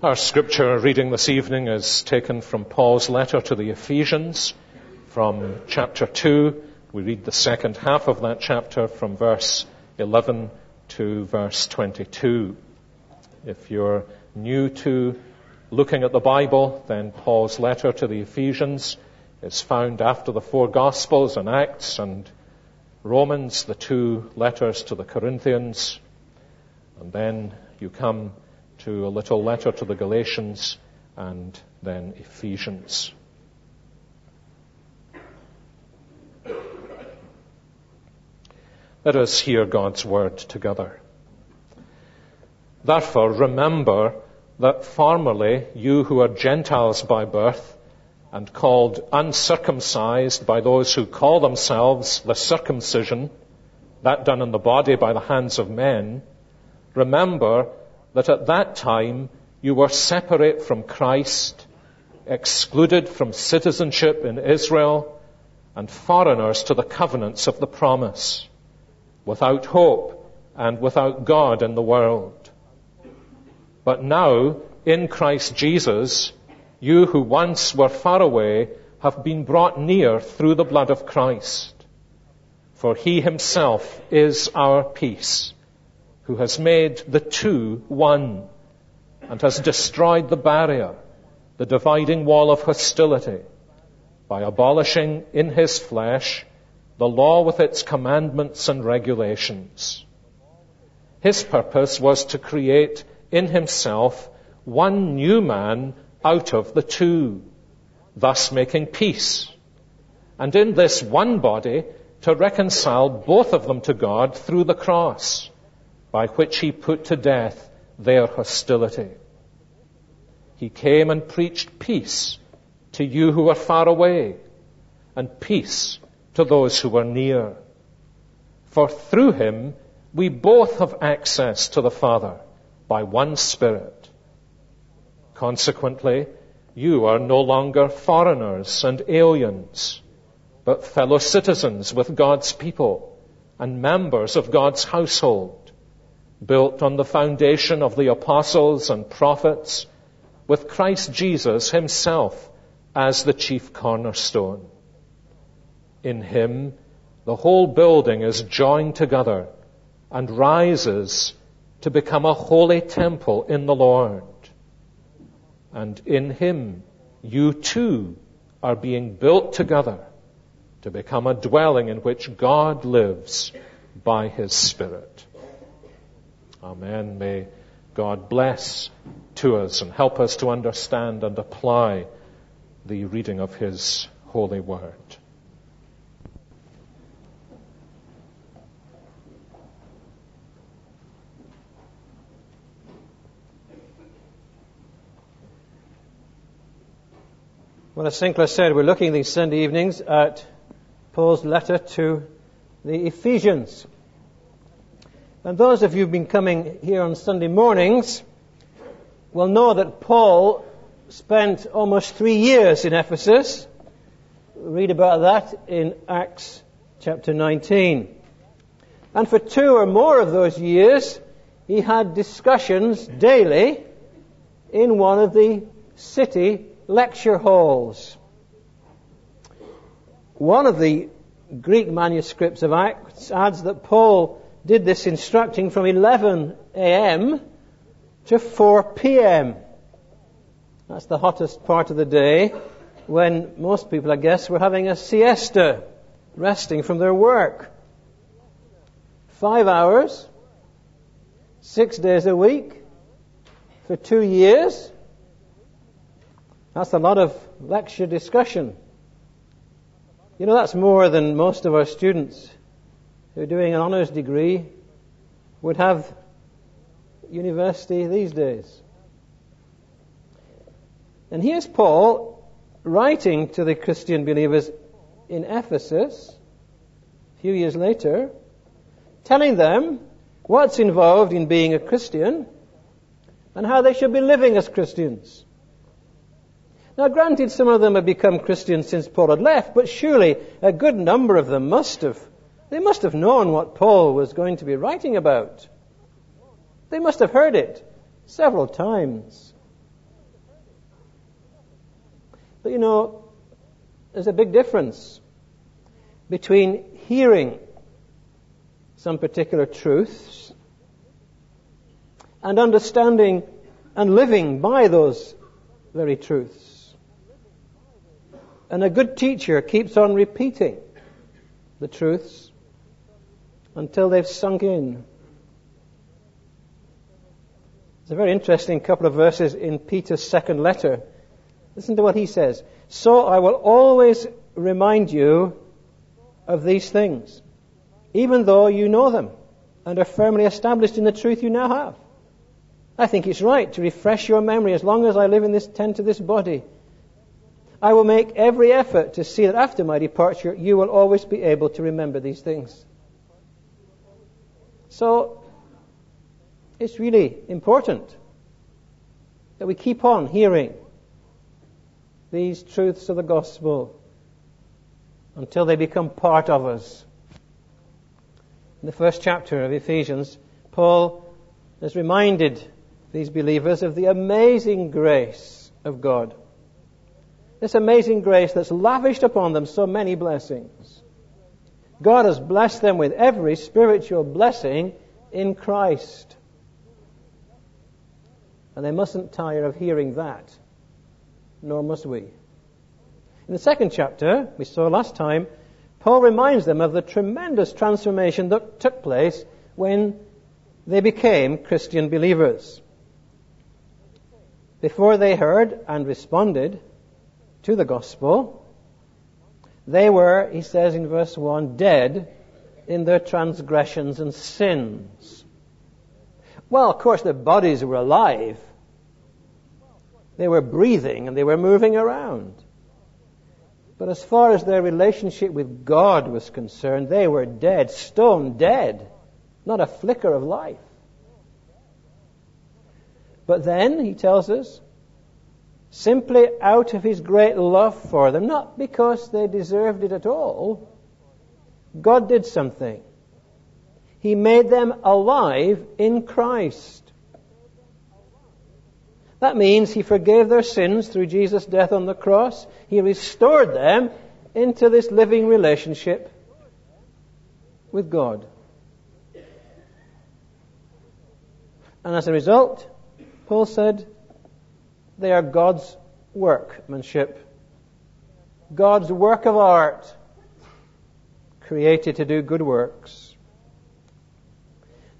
Our scripture reading this evening is taken from Paul's letter to the Ephesians from chapter 2. We read the second half of that chapter from verse 11 to verse 22. If you're new to looking at the Bible, then Paul's letter to the Ephesians is found after the four Gospels and Acts and Romans, the two letters to the Corinthians, and then you come to a little letter to the Galatians and then Ephesians. Let us hear God's word together. Therefore, remember that formerly you who are Gentiles by birth and called uncircumcised by those who call themselves the circumcision, that done in the body by the hands of men, remember that at that time you were separate from Christ, excluded from citizenship in Israel, and foreigners to the covenants of the promise, without hope and without God in the world. But now, in Christ Jesus, you who once were far away have been brought near through the blood of Christ. For he himself is our peace who has made the two one and has destroyed the barrier, the dividing wall of hostility, by abolishing in his flesh the law with its commandments and regulations. His purpose was to create in himself one new man out of the two, thus making peace. And in this one body to reconcile both of them to God through the cross by which he put to death their hostility. He came and preached peace to you who are far away, and peace to those who were near. For through him we both have access to the Father by one Spirit. Consequently, you are no longer foreigners and aliens, but fellow citizens with God's people and members of God's household built on the foundation of the apostles and prophets, with Christ Jesus himself as the chief cornerstone. In him, the whole building is joined together and rises to become a holy temple in the Lord. And in him, you too are being built together to become a dwelling in which God lives by his Spirit. Amen. May God bless to us and help us to understand and apply the reading of His holy word. Well, as Sinclair said, we're looking these Sunday evenings at Paul's letter to the Ephesians. And those of you who've been coming here on Sunday mornings will know that Paul spent almost three years in Ephesus. read about that in Acts chapter 19. And for two or more of those years, he had discussions daily in one of the city lecture halls. One of the Greek manuscripts of Acts adds that Paul did this instructing from 11 a.m. to 4 p.m. That's the hottest part of the day when most people, I guess, were having a siesta, resting from their work. Five hours, six days a week, for two years. That's a lot of lecture discussion. You know, that's more than most of our students who are doing an honours degree would have university these days. And here's Paul writing to the Christian believers in Ephesus a few years later, telling them what's involved in being a Christian and how they should be living as Christians. Now, granted, some of them have become Christians since Paul had left, but surely a good number of them must have they must have known what Paul was going to be writing about. They must have heard it several times. But you know, there's a big difference between hearing some particular truths and understanding and living by those very truths. And a good teacher keeps on repeating the truths until they've sunk in. It's a very interesting couple of verses in Peter's second letter. Listen to what he says. So I will always remind you of these things, even though you know them and are firmly established in the truth you now have. I think it's right to refresh your memory as long as I live in this tent of this body. I will make every effort to see that after my departure you will always be able to remember these things. So, it's really important that we keep on hearing these truths of the gospel until they become part of us. In the first chapter of Ephesians, Paul has reminded these believers of the amazing grace of God. This amazing grace that's lavished upon them so many blessings. God has blessed them with every spiritual blessing in Christ. And they mustn't tire of hearing that, nor must we. In the second chapter, we saw last time, Paul reminds them of the tremendous transformation that took place when they became Christian believers. Before they heard and responded to the gospel, they were, he says in verse 1, dead in their transgressions and sins. Well, of course, their bodies were alive. They were breathing and they were moving around. But as far as their relationship with God was concerned, they were dead, stone dead, not a flicker of life. But then, he tells us, simply out of his great love for them, not because they deserved it at all, God did something. He made them alive in Christ. That means He forgave their sins through Jesus' death on the cross. He restored them into this living relationship with God. And as a result, Paul said, they are God's workmanship. God's work of art, created to do good works.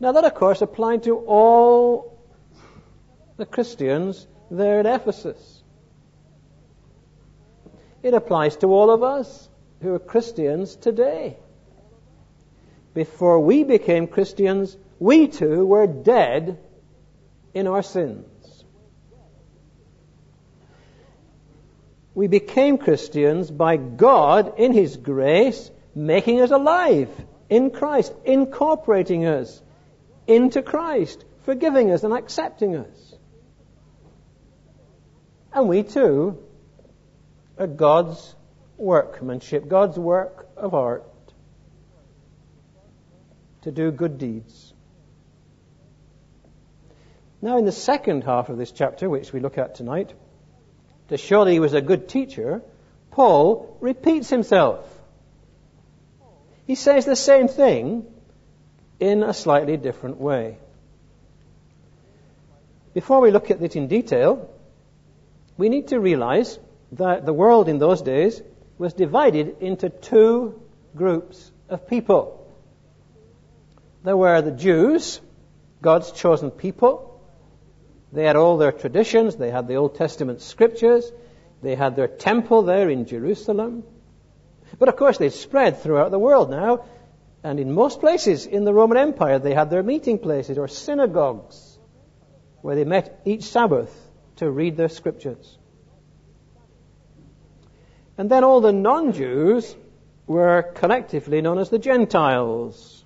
Now that, of course, applied to all the Christians there at Ephesus. It applies to all of us who are Christians today. Before we became Christians, we too were dead in our sins. We became Christians by God, in His grace, making us alive in Christ, incorporating us into Christ, forgiving us and accepting us. And we too are God's workmanship, God's work of art to do good deeds. Now, in the second half of this chapter, which we look at tonight, to show that he was a good teacher, Paul repeats himself. He says the same thing in a slightly different way. Before we look at it in detail, we need to realize that the world in those days was divided into two groups of people. There were the Jews, God's chosen people. They had all their traditions, they had the Old Testament scriptures, they had their temple there in Jerusalem. But of course, they spread throughout the world now, and in most places in the Roman Empire, they had their meeting places or synagogues where they met each Sabbath to read their scriptures. And then all the non Jews were collectively known as the Gentiles.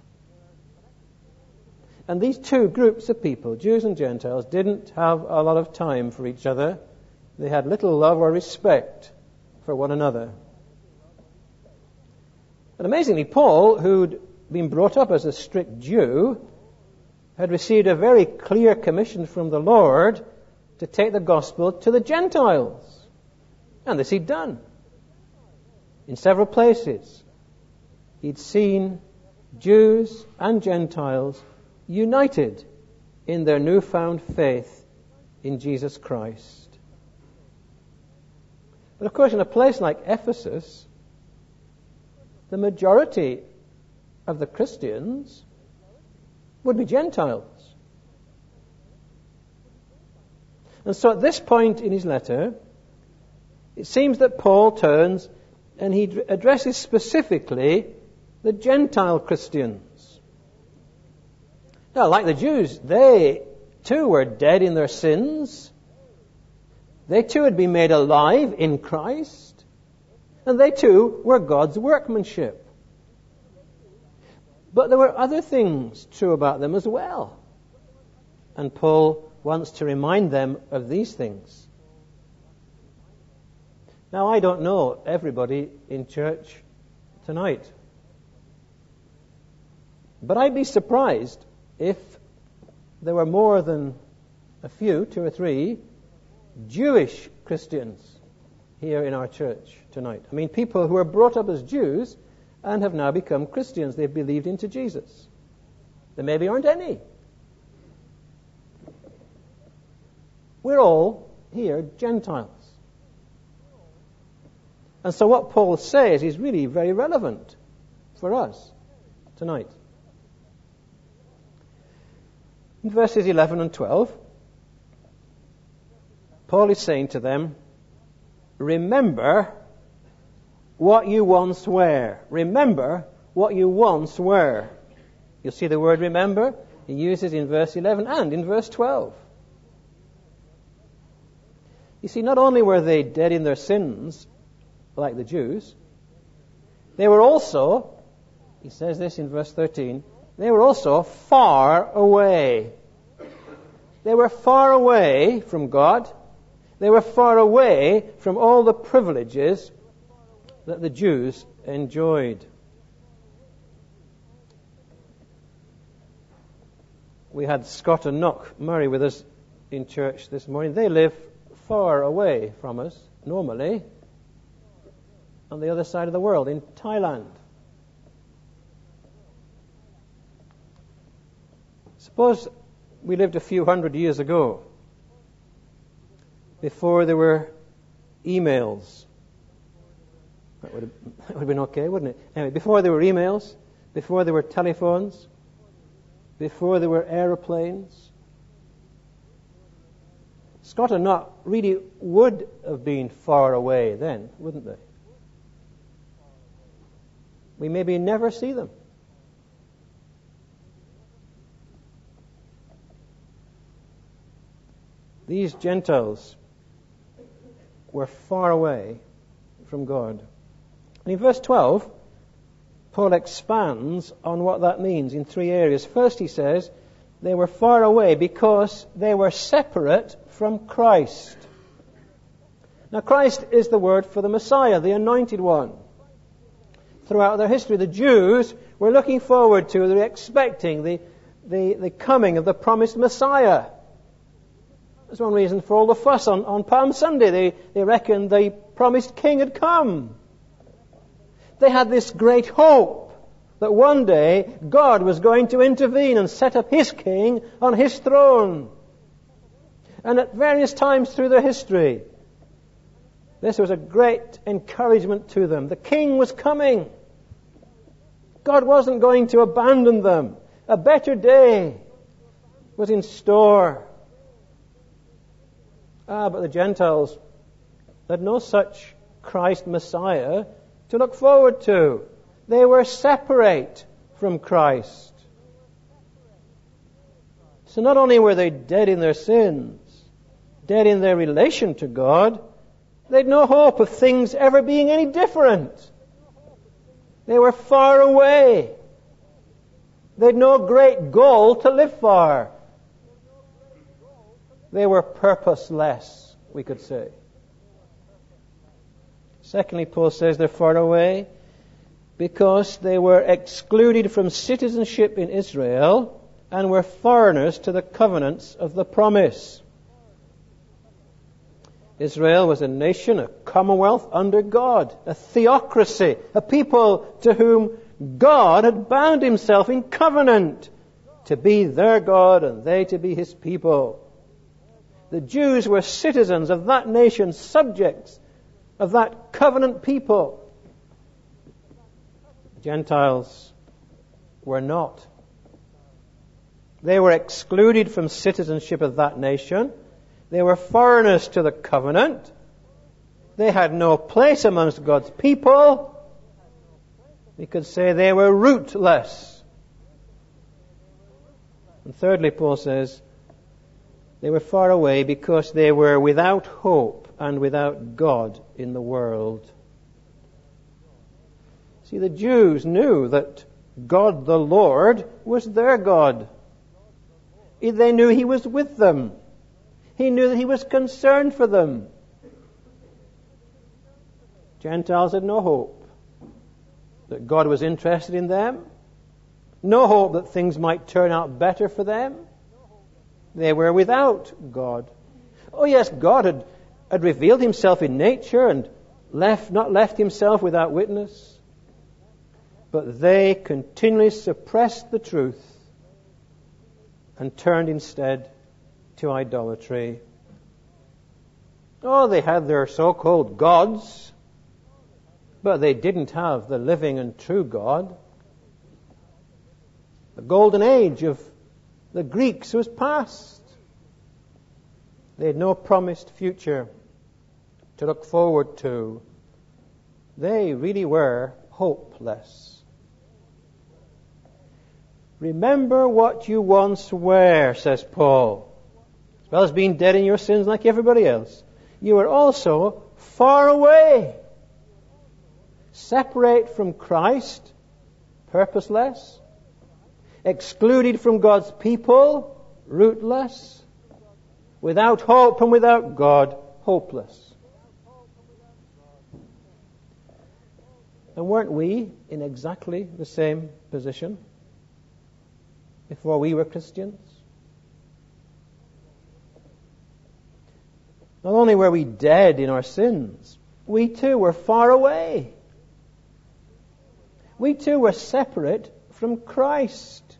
And these two groups of people, Jews and Gentiles, didn't have a lot of time for each other. They had little love or respect for one another. And amazingly, Paul, who'd been brought up as a strict Jew, had received a very clear commission from the Lord to take the gospel to the Gentiles. And this he'd done in several places. He'd seen Jews and Gentiles united in their newfound faith in Jesus Christ. But of course, in a place like Ephesus, the majority of the Christians would be Gentiles. And so at this point in his letter, it seems that Paul turns and he addresses specifically the Gentile Christians. Now, like the Jews, they too were dead in their sins. They too had been made alive in Christ. And they too were God's workmanship. But there were other things true about them as well. And Paul wants to remind them of these things. Now, I don't know everybody in church tonight. But I'd be surprised if there were more than a few, two or three, Jewish Christians here in our church tonight. I mean, people who were brought up as Jews and have now become Christians. They've believed into Jesus. There maybe aren't any. We're all here Gentiles. And so what Paul says is really very relevant for us tonight. In verses 11 and 12, Paul is saying to them, Remember what you once were. Remember what you once were. You'll see the word remember. He uses in verse 11 and in verse 12. You see, not only were they dead in their sins, like the Jews, they were also, he says this in verse 13, they were also far away. They were far away from God. They were far away from all the privileges that the Jews enjoyed. We had Scott and Nock Murray with us in church this morning. They live far away from us, normally, on the other side of the world, in Thailand. Suppose we lived a few hundred years ago, before there were emails. That would, have, would have been okay, wouldn't it? Anyway, before there were emails, before there were telephones, before there were aeroplanes, Scott and Knock really would have been far away then, wouldn't they? We maybe never see them. These Gentiles were far away from God. And in verse 12, Paul expands on what that means in three areas. First, he says, they were far away because they were separate from Christ. Now, Christ is the word for the Messiah, the anointed one. Throughout their history, the Jews were looking forward to, they expecting the, the, the coming of the promised Messiah. That's one reason for all the fuss on, on Palm Sunday. They, they reckoned the promised king had come. They had this great hope that one day God was going to intervene and set up his king on his throne. And at various times through their history, this was a great encouragement to them. The king was coming. God wasn't going to abandon them. A better day was in store. Ah, but the Gentiles had no such Christ Messiah to look forward to. They were separate from Christ. So not only were they dead in their sins, dead in their relation to God, they had no hope of things ever being any different. They were far away. They had no great goal to live for. They were purposeless, we could say. Secondly, Paul says they're far away because they were excluded from citizenship in Israel and were foreigners to the covenants of the promise. Israel was a nation, a commonwealth under God, a theocracy, a people to whom God had bound himself in covenant to be their God and they to be his people. The Jews were citizens of that nation, subjects of that covenant people. Gentiles were not. They were excluded from citizenship of that nation. They were foreigners to the covenant. They had no place amongst God's people. We could say they were rootless. And thirdly, Paul says, they were far away because they were without hope and without God in the world. See, the Jews knew that God the Lord was their God. They knew He was with them. He knew that He was concerned for them. Gentiles had no hope that God was interested in them, no hope that things might turn out better for them. They were without God. Oh, yes, God had, had revealed Himself in nature and left, not left Himself without witness but they continually suppressed the truth and turned instead to idolatry. Oh, they had their so called gods, but they didn't have the living and true God. The golden age of the Greeks was past. They had no promised future to look forward to. They really were hopeless. Remember what you once were, says Paul. As well as being dead in your sins like everybody else, you were also far away. Separate from Christ, purposeless. Excluded from God's people, rootless. Without hope and without God, hopeless. And weren't we in exactly the same position? before we were Christians? Not only were we dead in our sins, we too were far away. We too were separate from Christ.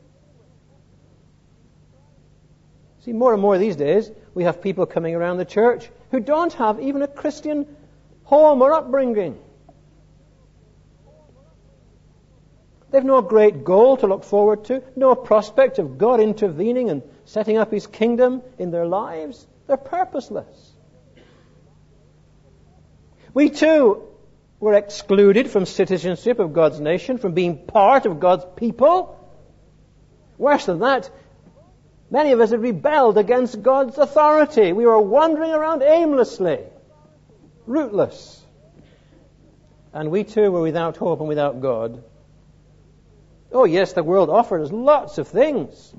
See, more and more these days, we have people coming around the church who don't have even a Christian home or upbringing. They've no great goal to look forward to, no prospect of God intervening and setting up His kingdom in their lives. They're purposeless. We too were excluded from citizenship of God's nation, from being part of God's people. Worse than that, many of us had rebelled against God's authority. We were wandering around aimlessly, rootless. And we too were without hope and without God. Oh, yes, the world offered us lots of things.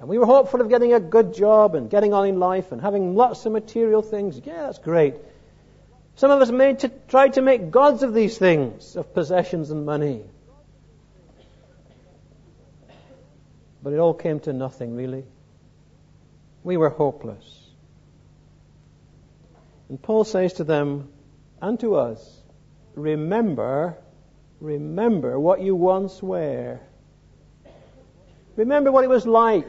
And we were hopeful of getting a good job and getting on in life and having lots of material things. Yeah, that's great. Some of us made to, tried to make gods of these things, of possessions and money. But it all came to nothing, really. We were hopeless. And Paul says to them and to us, remember Remember what you once were. Remember what it was like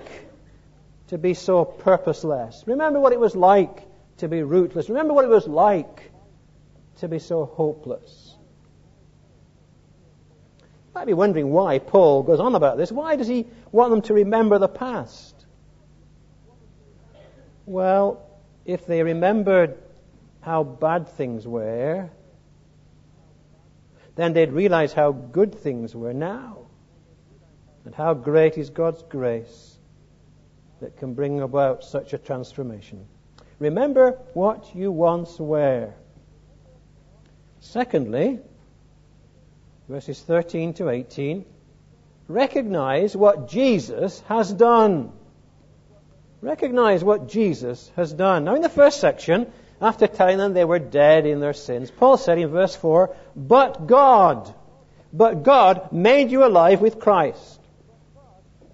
to be so purposeless. Remember what it was like to be rootless. Remember what it was like to be so hopeless. Might be wondering why Paul goes on about this. Why does he want them to remember the past? Well, if they remembered how bad things were, then they'd realize how good things were now. And how great is God's grace that can bring about such a transformation. Remember what you once were. Secondly, verses 13 to 18, recognize what Jesus has done. Recognize what Jesus has done. Now, in the first section, after telling them they were dead in their sins. Paul said in verse 4, But God, but God made you alive with Christ.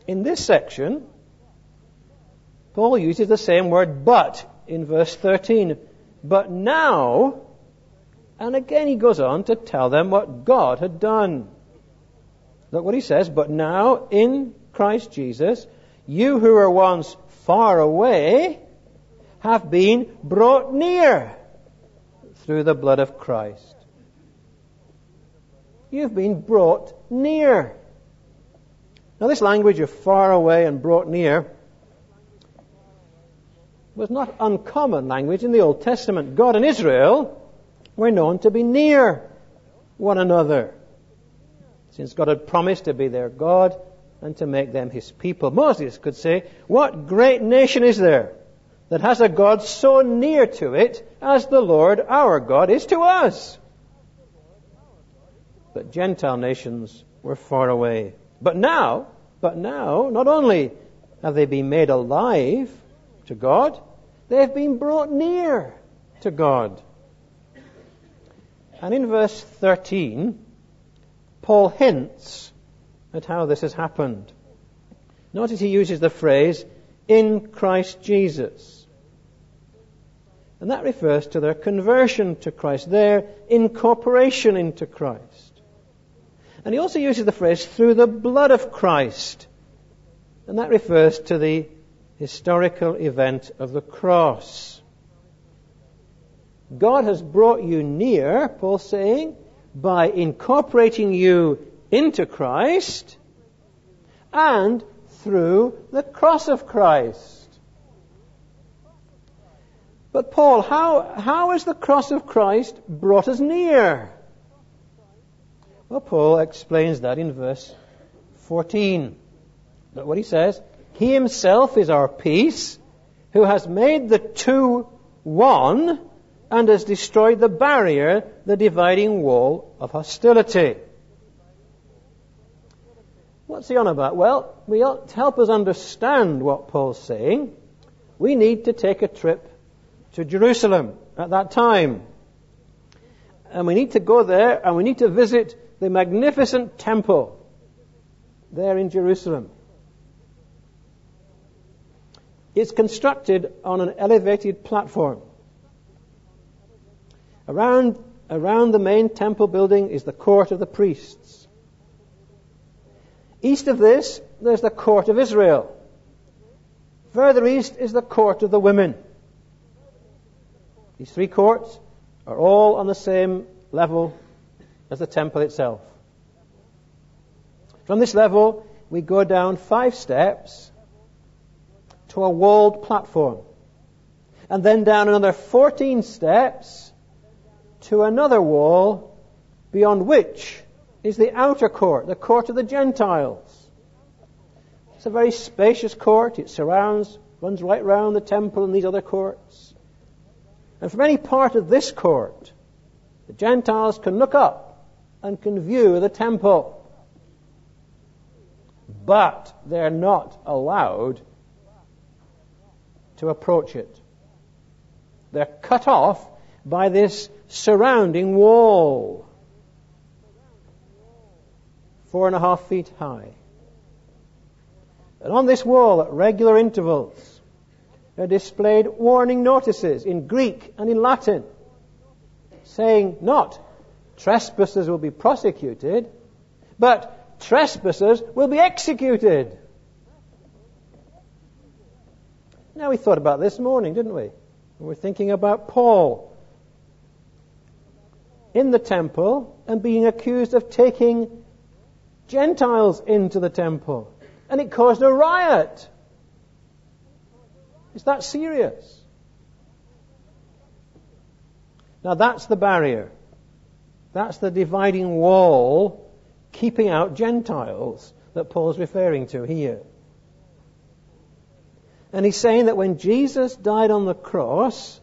In this section, Paul uses the same word but in verse 13. But now, and again he goes on to tell them what God had done. Look what he says, but now in Christ Jesus, you who were once far away have been brought near through the blood of Christ. You've been brought near. Now, this language of far away and brought near was not uncommon language in the Old Testament. God and Israel were known to be near one another, since God had promised to be their God and to make them his people. Moses could say, What great nation is there that has a God so near to it as the Lord our God is to us? But Gentile nations were far away. But now, but now, not only have they been made alive to God, they have been brought near to God. And in verse 13, Paul hints at how this has happened. Notice he uses the phrase, in Christ Jesus. And that refers to their conversion to Christ, their incorporation into Christ. And he also uses the phrase through the blood of Christ. And that refers to the historical event of the cross. God has brought you near, Paul's saying, by incorporating you into Christ and through the cross of Christ. But Paul, how, how has the cross of Christ brought us near? Well, Paul explains that in verse 14. Look what he says. He himself is our peace, who has made the two one and has destroyed the barrier, the dividing wall of hostility. What's he on about? Well, we ought, to help us understand what Paul's saying, we need to take a trip to Jerusalem at that time. And we need to go there and we need to visit the magnificent temple there in Jerusalem. It's constructed on an elevated platform. Around, around the main temple building is the court of the priests. East of this, there's the court of Israel. Further east is the court of the women. These three courts are all on the same level as the temple itself. From this level, we go down five steps to a walled platform. And then down another 14 steps to another wall beyond which is the outer court, the court of the Gentiles. It's a very spacious court. It surrounds, runs right round the temple and these other courts. And from any part of this court, the Gentiles can look up and can view the temple. But they're not allowed to approach it. They're cut off by this surrounding wall, four and a half feet high. And on this wall, at regular intervals, are displayed warning notices in Greek and in Latin, saying not Trespassers will be prosecuted, but trespassers will be executed. Now, we thought about this morning, didn't we? We were thinking about Paul in the temple and being accused of taking Gentiles into the temple. And it caused a riot. Is that serious? Now, that's the barrier. That's the dividing wall keeping out Gentiles that Paul's referring to here. And he's saying that when Jesus died on the cross,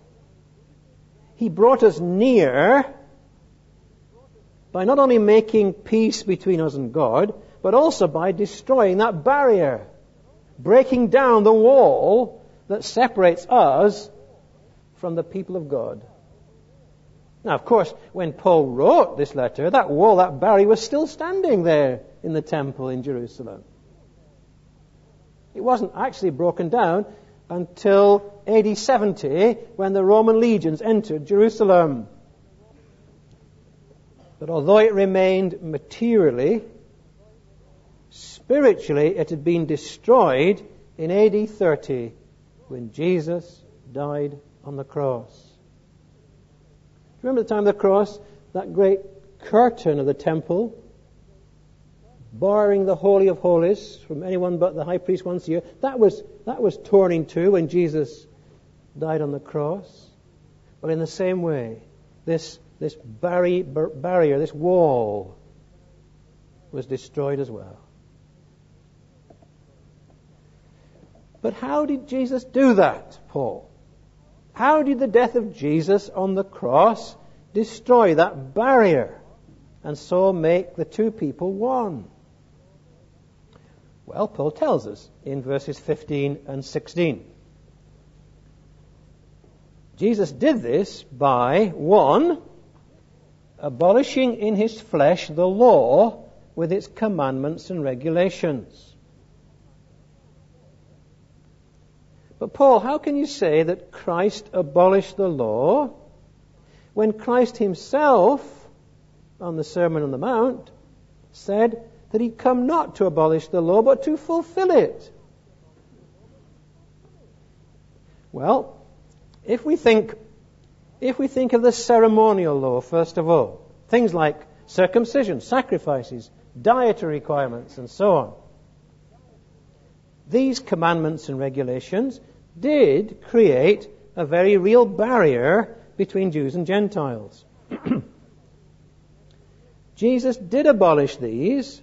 he brought us near by not only making peace between us and God, but also by destroying that barrier, breaking down the wall that separates us from the people of God. Now, of course, when Paul wrote this letter, that wall, that barrier was still standing there in the temple in Jerusalem. It wasn't actually broken down until AD 70 when the Roman legions entered Jerusalem. But although it remained materially, spiritually it had been destroyed in AD 30 when Jesus died on the cross. Do you Remember the time of the cross? That great curtain of the temple, barring the Holy of Holies from anyone but the high priest once a year. That was, that was torn in two when Jesus died on the cross. But in the same way, this, this barri- bar- barrier, this wall, was destroyed as well. But how did Jesus do that, Paul? How did the death of Jesus on the cross destroy that barrier and so make the two people one? Well, Paul tells us in verses 15 and 16. Jesus did this by, one, abolishing in his flesh the law with its commandments and regulations. But, Paul, how can you say that Christ abolished the law when Christ himself, on the Sermon on the Mount, said that he'd come not to abolish the law, but to fulfill it? Well, if we think, if we think of the ceremonial law, first of all, things like circumcision, sacrifices, dietary requirements, and so on, these commandments and regulations did create a very real barrier between Jews and Gentiles. Jesus did abolish these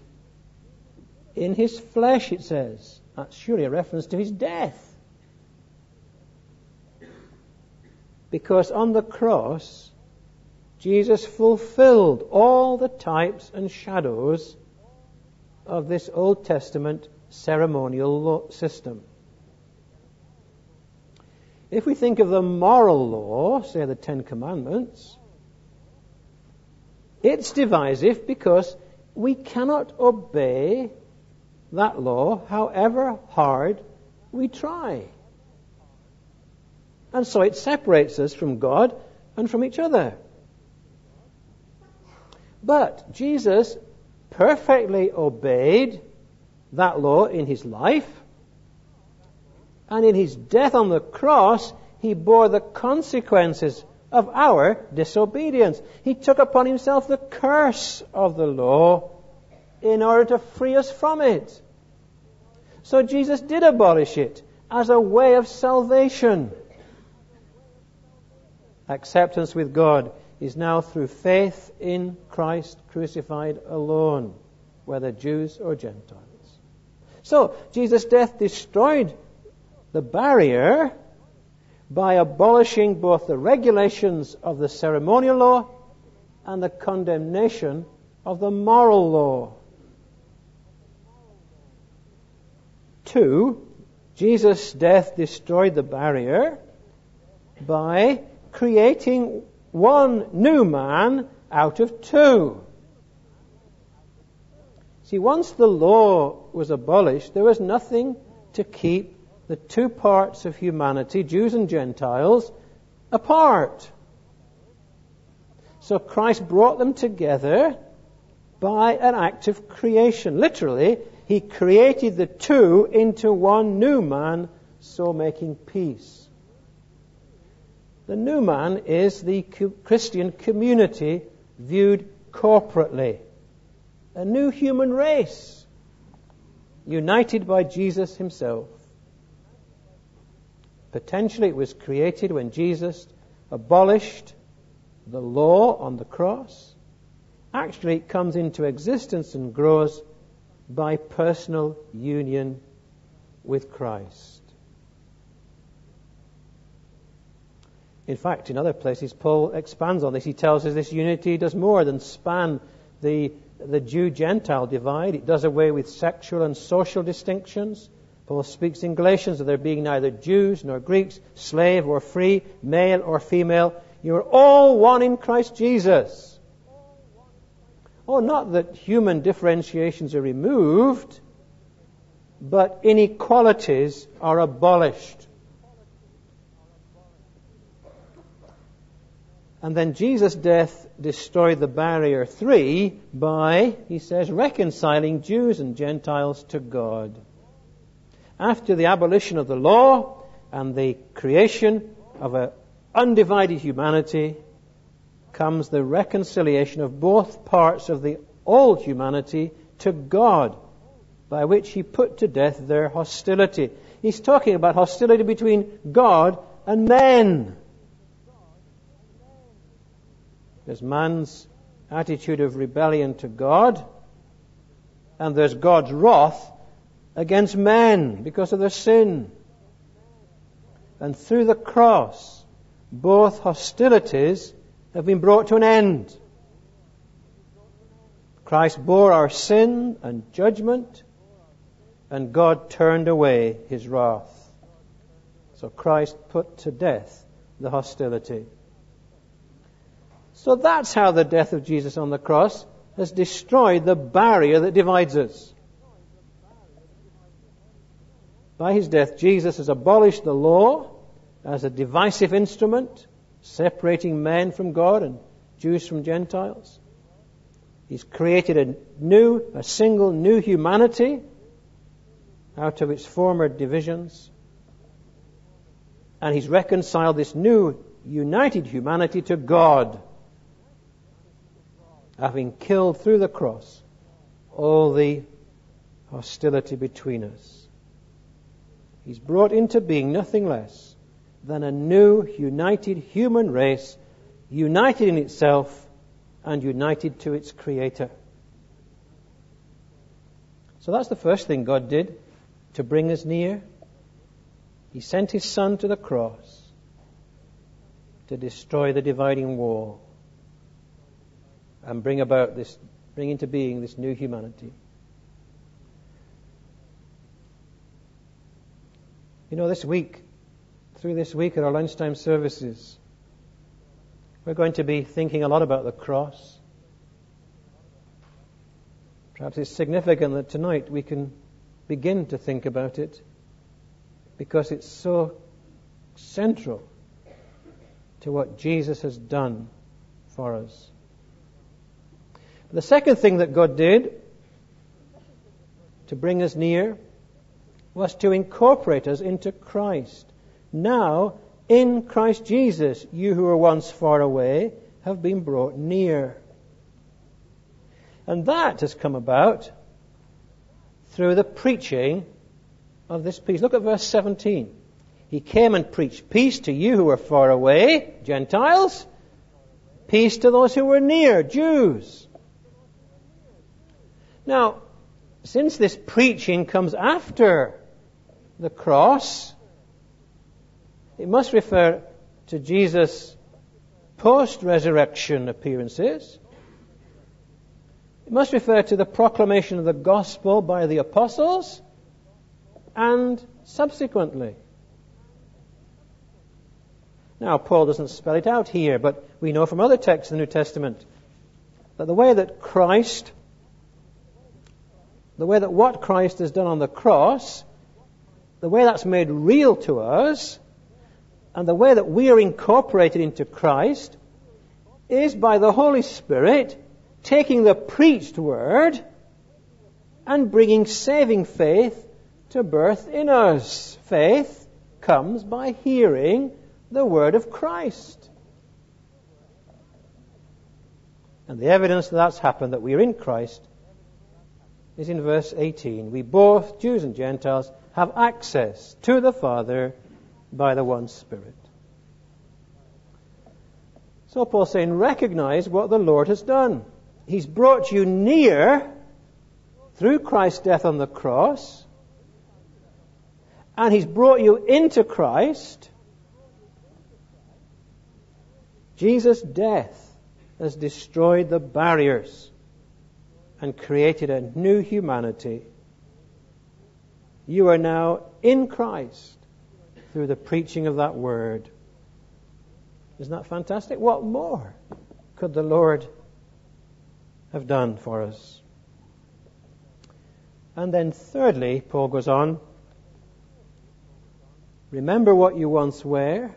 in his flesh, it says. That's surely a reference to his death. Because on the cross, Jesus fulfilled all the types and shadows of this Old Testament ceremonial system. If we think of the moral law, say the Ten Commandments, it's divisive because we cannot obey that law however hard we try. And so it separates us from God and from each other. But Jesus perfectly obeyed that law in his life. And in his death on the cross, he bore the consequences of our disobedience. He took upon himself the curse of the law in order to free us from it. So Jesus did abolish it as a way of salvation. Acceptance with God is now through faith in Christ crucified alone, whether Jews or Gentiles. So, Jesus' death destroyed the barrier by abolishing both the regulations of the ceremonial law and the condemnation of the moral law. Two, Jesus' death destroyed the barrier by creating one new man out of two. See, once the law was abolished, there was nothing to keep the two parts of humanity, Jews and Gentiles, apart. So Christ brought them together by an act of creation. Literally, he created the two into one new man, so making peace. The new man is the Christian community viewed corporately a new human race, united by Jesus himself. Potentially it was created when Jesus abolished the law on the cross. Actually, it comes into existence and grows by personal union with Christ. In fact, in other places, Paul expands on this. He tells us this unity does more than span the the Jew Gentile divide. It does away with sexual and social distinctions. Paul speaks in Galatians of there being neither Jews nor Greeks, slave or free, male or female. You are all one in Christ Jesus. Oh, not that human differentiations are removed, but inequalities are abolished. And then Jesus' death destroyed the barrier three by, he says, reconciling Jews and Gentiles to God. After the abolition of the law and the creation of an undivided humanity, comes the reconciliation of both parts of the old humanity to God, by which he put to death their hostility. He's talking about hostility between God and men. There's man's attitude of rebellion to God, and there's God's wrath against men because of their sin. And through the cross, both hostilities have been brought to an end. Christ bore our sin and judgment, and God turned away his wrath. So Christ put to death the hostility. So that's how the death of Jesus on the cross has destroyed the barrier that divides us. By his death, Jesus has abolished the law as a divisive instrument separating men from God and Jews from Gentiles. He's created a new, a single new humanity out of its former divisions. And he's reconciled this new united humanity to God, having killed through the cross all the hostility between us. He's brought into being nothing less than a new, united human race, united in itself and united to its Creator. So that's the first thing God did to bring us near. He sent His Son to the cross to destroy the dividing wall and bring about this, bring into being this new humanity. You know, this week, through this week at our lunchtime services, we're going to be thinking a lot about the cross. Perhaps it's significant that tonight we can begin to think about it because it's so central to what Jesus has done for us. The second thing that God did to bring us near was to incorporate us into Christ. Now, in Christ Jesus, you who were once far away have been brought near. And that has come about through the preaching of this peace. Look at verse 17. He came and preached peace to you who were far away, Gentiles, peace to those who were near, Jews. Now, since this preaching comes after the cross, it must refer to Jesus' post resurrection appearances. It must refer to the proclamation of the gospel by the apostles and subsequently. Now, Paul doesn't spell it out here, but we know from other texts in the New Testament that the way that Christ, the way that what Christ has done on the cross, the way that's made real to us, and the way that we are incorporated into Christ is by the Holy Spirit taking the preached word and bringing saving faith to birth in us. Faith comes by hearing the word of Christ. And the evidence that that's happened, that we are in Christ, is in verse 18. We both, Jews and Gentiles, have access to the Father by the one Spirit. So Paul's saying, recognize what the Lord has done. He's brought you near through Christ's death on the cross, and He's brought you into Christ. Jesus' death has destroyed the barriers and created a new humanity. You are now in Christ through the preaching of that word. Isn't that fantastic? What more could the Lord have done for us? And then, thirdly, Paul goes on remember what you once were,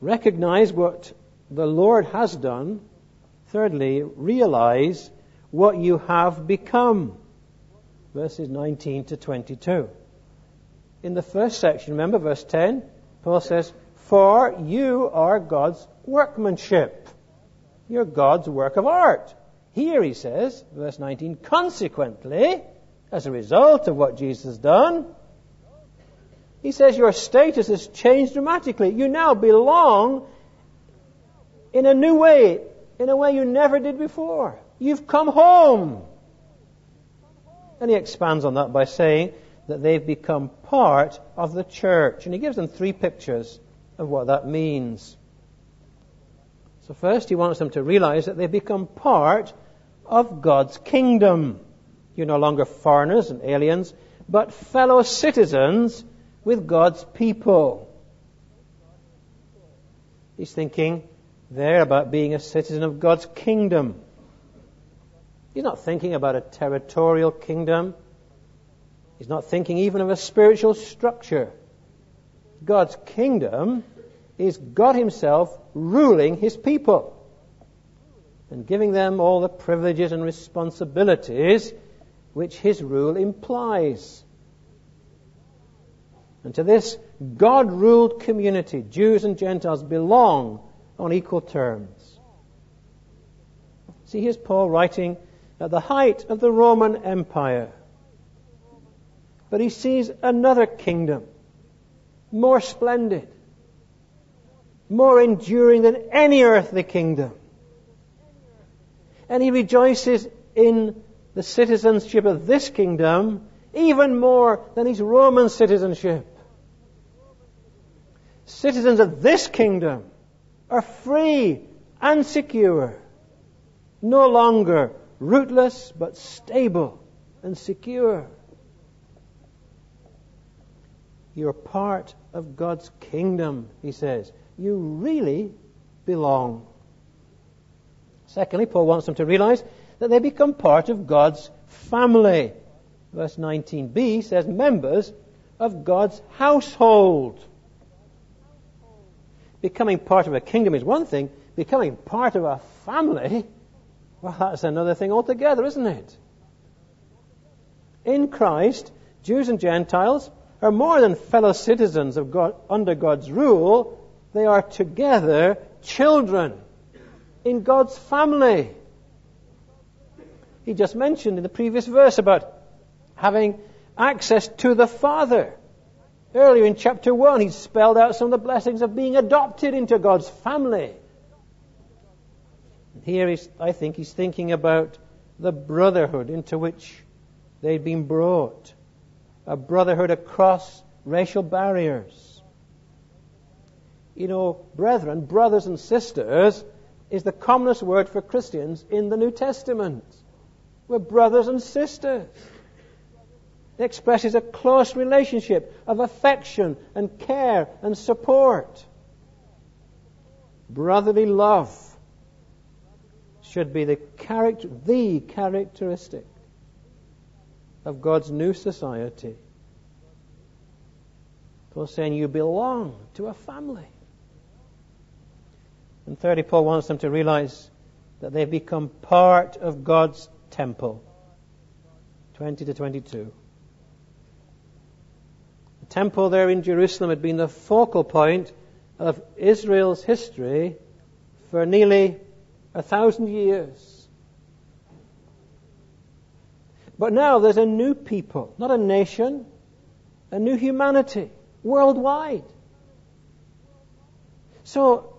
recognize what the Lord has done. Thirdly, realize what you have become. Verses 19 to 22. In the first section, remember verse 10, Paul says, For you are God's workmanship. You're God's work of art. Here he says, verse 19, consequently, as a result of what Jesus has done, he says your status has changed dramatically. You now belong in a new way, in a way you never did before. You've come home. And he expands on that by saying that they've become part of the church. And he gives them three pictures of what that means. So, first, he wants them to realize that they've become part of God's kingdom. You're no longer foreigners and aliens, but fellow citizens with God's people. He's thinking there about being a citizen of God's kingdom. He's not thinking about a territorial kingdom. He's not thinking even of a spiritual structure. God's kingdom is God Himself ruling His people and giving them all the privileges and responsibilities which His rule implies. And to this God ruled community, Jews and Gentiles belong on equal terms. See, here's Paul writing at the height of the Roman Empire. But he sees another kingdom, more splendid, more enduring than any earthly kingdom. And he rejoices in the citizenship of this kingdom even more than his Roman citizenship. Citizens of this kingdom are free and secure, no longer rootless but stable and secure. You're part of God's kingdom, he says. You really belong. Secondly, Paul wants them to realize that they become part of God's family. Verse 19b says, members of God's household. Becoming part of a kingdom is one thing, becoming part of a family, well, that's another thing altogether, isn't it? In Christ, Jews and Gentiles are more than fellow citizens of God, under God's rule, they are together children in God's family. He just mentioned in the previous verse about having access to the Father. Earlier in chapter 1, he spelled out some of the blessings of being adopted into God's family. Here, I think he's thinking about the brotherhood into which they'd been brought, a brotherhood across racial barriers. You know, brethren, brothers and sisters, is the commonest word for Christians in the New Testament. We're brothers and sisters. It expresses a close relationship of affection and care and support. Brotherly love should be the, character, the characteristic of God's new society. Paul saying you belong to a family. And thirdly, Paul wants them to realize that they've become part of God's temple. 20 to 22 The temple there in Jerusalem had been the focal point of Israel's history for nearly a thousand years. But now there's a new people, not a nation, a new humanity, worldwide. So,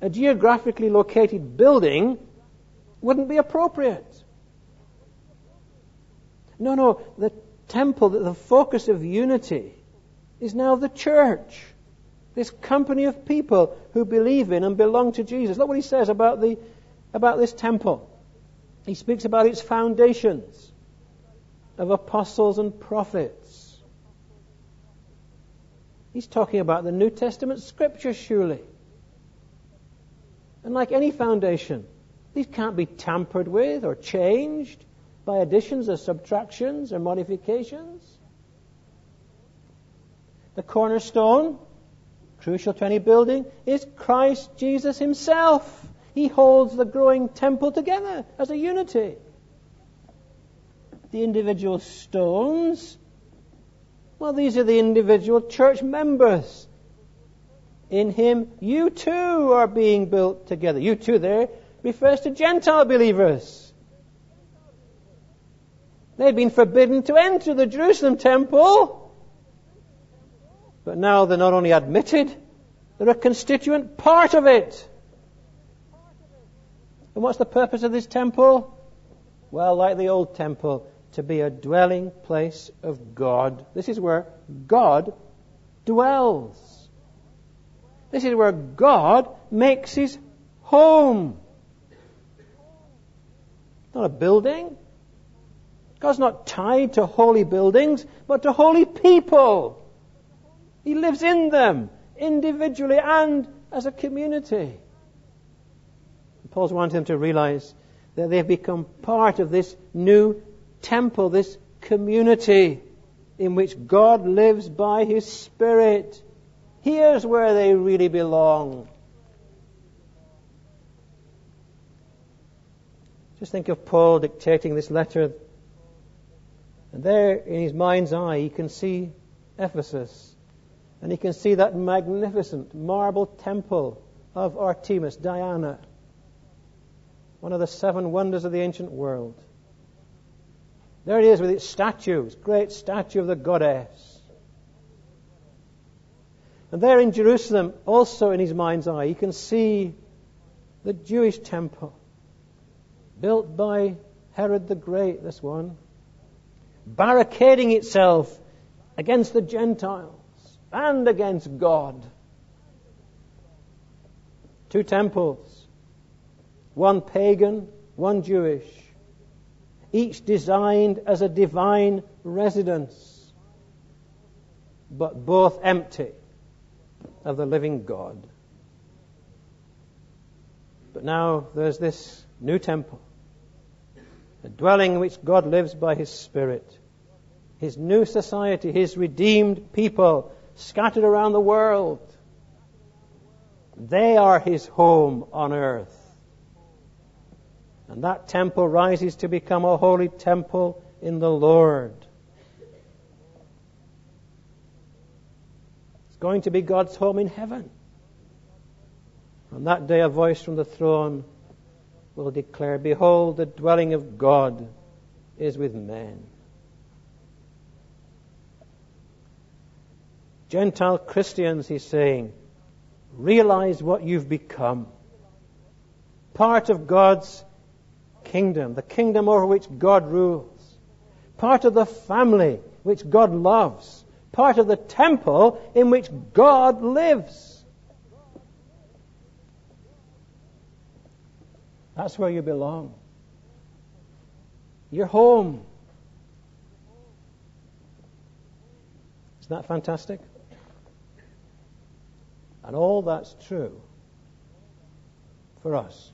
a geographically located building wouldn't be appropriate. No, no, the temple, the focus of unity is now the church. This company of people who believe in and belong to Jesus. Look what he says about, the, about this temple. He speaks about its foundations of apostles and prophets. He's talking about the New Testament scriptures, surely. And like any foundation, these can't be tampered with or changed by additions or subtractions or modifications. The cornerstone Crucial to any building is Christ Jesus himself. He holds the growing temple together as a unity. The individual stones, well, these are the individual church members. In him, you too are being built together. You too there refers to Gentile believers. They've been forbidden to enter the Jerusalem temple, but now they're not only admitted, they're a constituent part of it. And what's the purpose of this temple? Well, like the old temple, to be a dwelling place of God. This is where God dwells. This is where God makes his home. Not a building. God's not tied to holy buildings, but to holy people. He lives in them, individually and as a community. Paul's wanting them to realize that they've become part of this new temple, this community in which God lives by His Spirit. Here's where they really belong. Just think of Paul dictating this letter. And there in his mind's eye, he can see Ephesus. And he can see that magnificent marble temple of Artemis, Diana one of the seven wonders of the ancient world. There it is with its statues, great statue of the goddess. And there in Jerusalem, also in his mind's eye, he can see the Jewish temple, built by Herod the Great, this one, barricading itself against the Gentiles and against God. Two temples. One pagan, one Jewish, each designed as a divine residence, but both empty of the living God. But now there's this new temple, a dwelling in which God lives by His Spirit, His new society, His redeemed people scattered around the world. They are His home on earth. And that temple rises to become a holy temple in the Lord. It's going to be God's home in heaven. On that day, a voice from the throne will declare, Behold, the dwelling of God is with men. Gentile Christians, he's saying, realize what you've become. Part of God's kingdom, the kingdom over which God rules, part of the family which God loves, part of the temple in which God lives. That's where you belong. Your home. Isn't that fantastic? And all that's true for us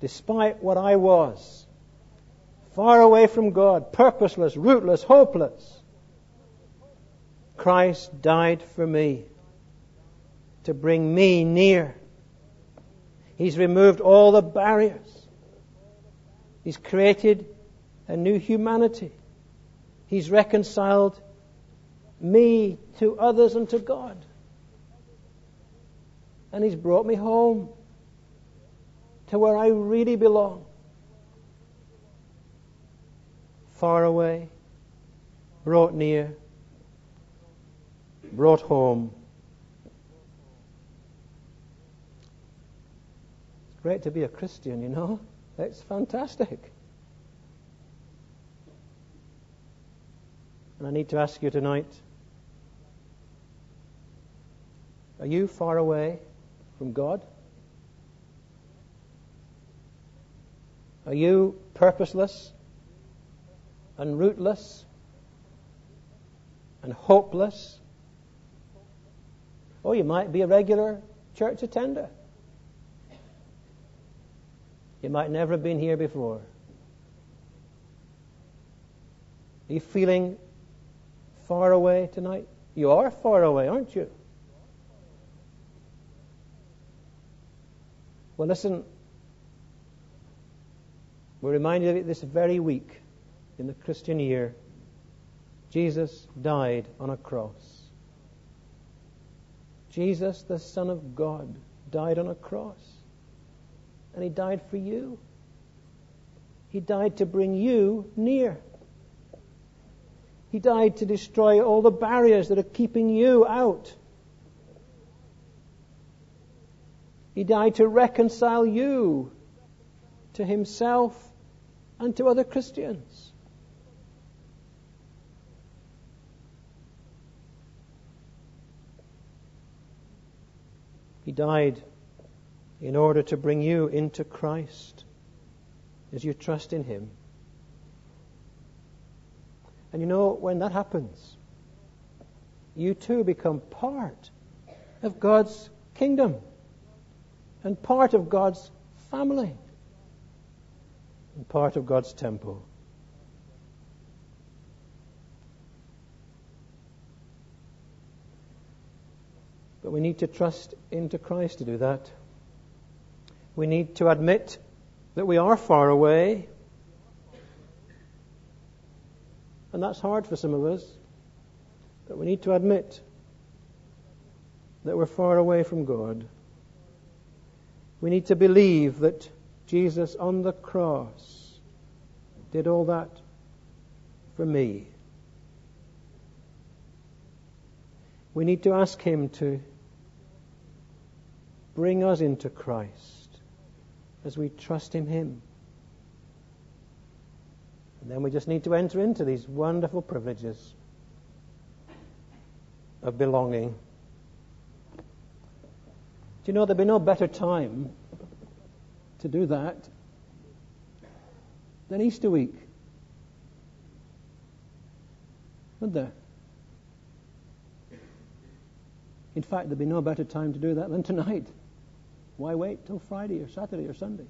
despite what I was. Far away from God, purposeless, rootless, hopeless. Christ died for me to bring me near. He's removed all the barriers. He's created a new humanity. He's reconciled me to others and to God. And He's brought me home to where I really belong. Far away, brought near, brought home. It's great to be a Christian, you know. It's fantastic. And I need to ask you tonight are you far away from God? Are you purposeless and rootless and hopeless? Or you might be a regular church attender. You might never have been here before. Are you feeling far away tonight You are far away, aren't you? Well, listen, we're reminded of it this very week in the Christian year. Jesus died on a cross. Jesus, the Son of God, died on a cross. And he died for you. He died to bring you near. He died to destroy all the barriers that are keeping you out. He died to reconcile you to himself and to other Christians. He died in order to bring you into Christ as you trust in Him. And you know, when that happens, you too become part of God's kingdom and part of God's family and part of God's temple. But we need to trust into Christ to do that. We need to admit that we are far away. And that's hard for some of us. But we need to admit that we're far away from God. We need to believe that Jesus on the cross did all that for me. We need to ask Him to bring us into Christ as we trust in Him. And then we just need to enter into these wonderful privileges of belonging you know there'd be no better time to do that than Easter week? Would there? In fact, there'd be no better time to do that than tonight. Why wait till Friday or Saturday or Sunday?